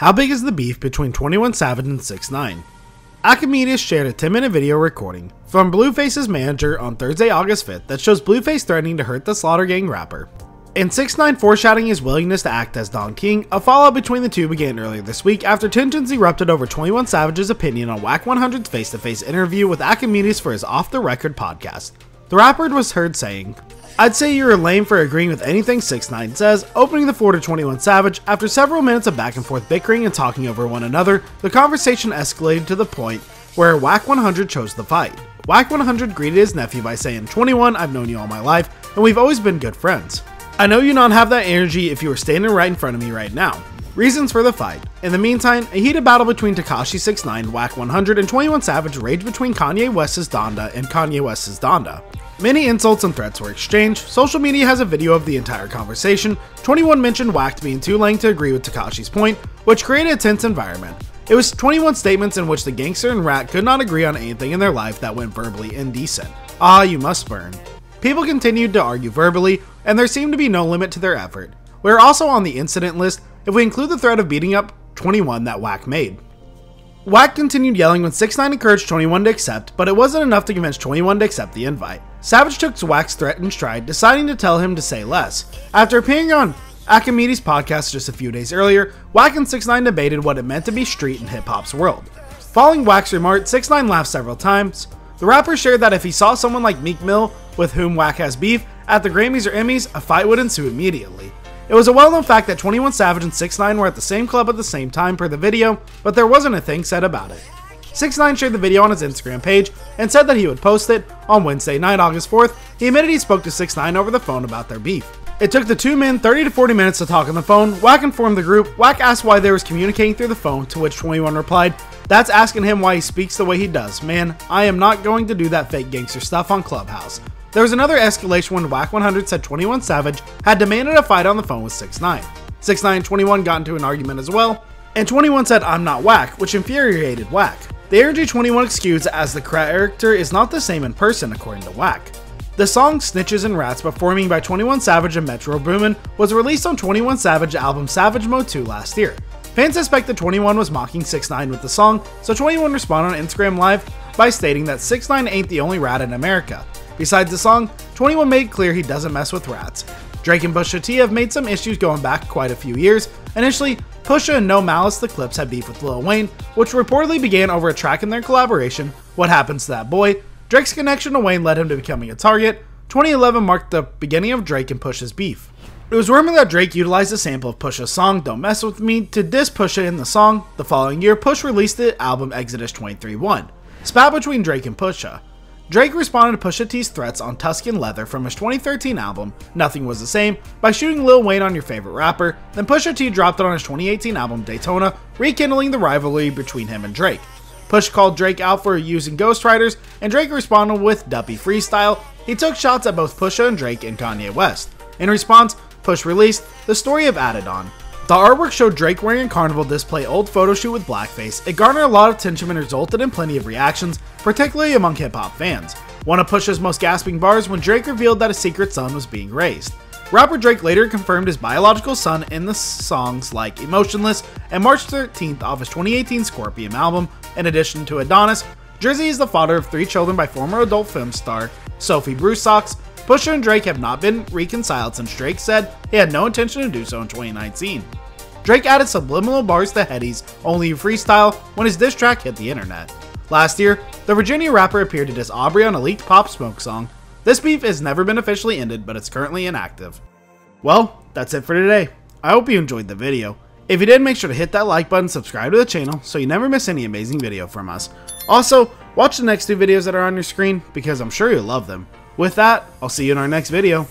How big is the beef between 21 Savage and 6 9 Akademiks shared a 10 minute video recording from Blueface's manager on Thursday, August 5th that shows Blueface threatening to hurt the Slaughter Gang rapper. And 6 9 foreshadowing his willingness to act as Don King, a fallout between the two began earlier this week after tensions erupted over 21 Savage's opinion on Wack 100's face to face interview with Akademiks for his off the record podcast. The rapper was heard saying, I'd say you're lame for agreeing with anything 6 9 says, opening the floor to 21 Savage. After several minutes of back and forth bickering and talking over one another, the conversation escalated to the point where Wack 100 chose the fight. Wack 100 greeted his nephew by saying, 21, I've known you all my life, and we've always been good friends. I know you not have that energy if you were standing right in front of me right now. Reasons for the fight. In the meantime, a heated battle between Tekashi 69, Wack 100, and 21 Savage raged between Kanye West's Donda and Kanye West's Donda. Many insults and threats were exchanged. Social media has a video of the entire conversation. 21 mentioned Wack being too lame to agree with Tekashi's point, which created a tense environment. It was 21 statements in which the gangster and rat could not agree on anything in their life that went verbally indecent. Ah, you must burn. People continued to argue verbally, and there seemed to be no limit to their effort. We are also on the incident list if we include the threat of beating up 21 that Wack made. Wack continued yelling when 6 9 encouraged 21 to accept, but it wasn't enough to convince 21 to accept the invite. Savage took to Wack's threat in stride, deciding to tell him to say less. After appearing on Akademiks' podcast just a few days earlier, Wack and 6 9 debated what it meant to be street in hip hop's world. Following Wack's remark, 6 9 laughed several times. The rapper shared that if he saw someone like Meek Mill, with whom Wack has beef, at the Grammys or Emmys, a fight would ensue immediately. It was a well known fact that 21 Savage and 6 9 were at the same club at the same time per the video, but there wasn't a thing said about it. 6 9 shared the video on his Instagram page and said that he would post it on Wednesday night, August 4th. He admitted he spoke to 6 9 over the phone about their beef. It took the two men 30 to 40 minutes to talk on the phone. Wack informed the group. Wack asked why they was communicating through the phone, to which 21 replied, That's asking him why he speaks the way he does. Man, I am not going to do that fake gangster stuff on Clubhouse. There was another escalation when Wack 100 said 21 Savage had demanded a fight on the phone with 6 9 6 9 21 got into an argument as well, and 21 said, I'm not Wack, which infuriated Wack. The Energy 21 excused as the character is not the same in person, according to Wack. The song Snitches and Rats, performing by 21 Savage and Metro Boomin, was released on 21 Savage album Savage Mode 2 last year. Fans suspect that 21 was mocking 6 9 with the song, so 21 responded on Instagram Live by stating that 6 9 ain't the only rat in America. Besides the song, 21 made clear he doesn't mess with rats. Drake and Pusha T have made some issues going back quite a few years. Initially, Pusha and No Malice the Clipse had beef with Lil Wayne, which reportedly began over a track in their collaboration, What Happens to That Boy. Drake's connection to Wayne led him to becoming a target. 2011 marked the beginning of Drake and Pusha's beef. It was rumored that Drake utilized a sample of Pusha's song Don't Mess With Me to diss Pusha in the song. The following year, Push released the album Exodus 23-1. Spat between Drake and Pusha. Drake responded to Pusha T's threats on Tuscan Leather from his 2013 album, Nothing Was the Same, by shooting Lil Wayne on your favorite rapper, then Pusha T dropped it on his 2018 album Daytona, rekindling the rivalry between him and Drake. Push called Drake out for using ghostwriters, and Drake responded with Duppy Freestyle. He took shots at both Pusha and Drake and Kanye West. In response, Push released The Story of Adidon, the artwork showed Drake wearing a carnival display old photo shoot with blackface. It garnered a lot of attention and resulted in plenty of reactions, particularly among hip hop fans. One of Pusha's most gasping bars when Drake revealed that a secret son was being raised. Rapper Drake later confirmed his biological son in the songs like Emotionless and March 13th off his 2018 Scorpion album. In addition to Adonis, Drizzy is the father of three children by former adult film star Sophie Brussaux. Pusha and Drake have not been reconciled since Drake said he had no intention to do so in 2019. Drake added subliminal bars to Headies Only You Freestyle when his diss track hit the internet. Last year, the Virginia rapper appeared to diss Aubrey on a leaked Pop Smoke song. This beef has never been officially ended, but it's currently inactive. Well, that's it for today. I hope you enjoyed the video. If you did, make sure to hit that like button, subscribe to the channel, so you never miss any amazing video from us. Also, watch the next two videos that are on your screen, because I'm sure you'll love them. With that, I'll see you in our next video.